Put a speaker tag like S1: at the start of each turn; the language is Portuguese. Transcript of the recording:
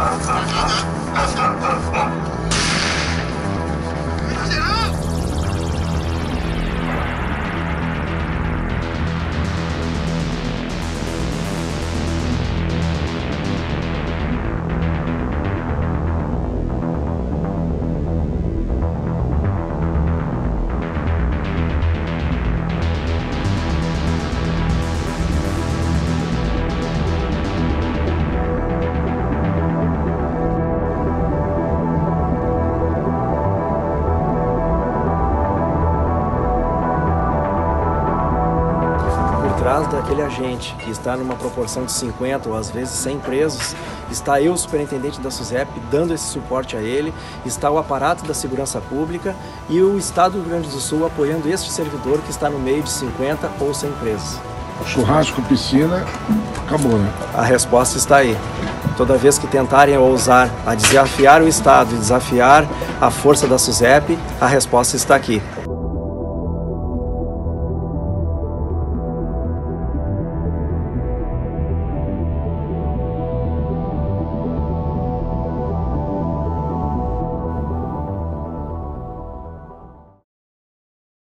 S1: Uh-huh. Daquele agente que está numa proporção de 50 ou às vezes 100 presos, está eu, superintendente da SUSEP, dando esse suporte a ele, está o aparato da segurança pública e o Estado do Rio Grande do Sul apoiando este servidor que está no meio de 50 ou 100 presos.
S2: Churrasco, piscina, acabou, né?
S1: A resposta está aí. Toda vez que tentarem ousar a desafiar o Estado e desafiar a força da SUSEP, a resposta está aqui.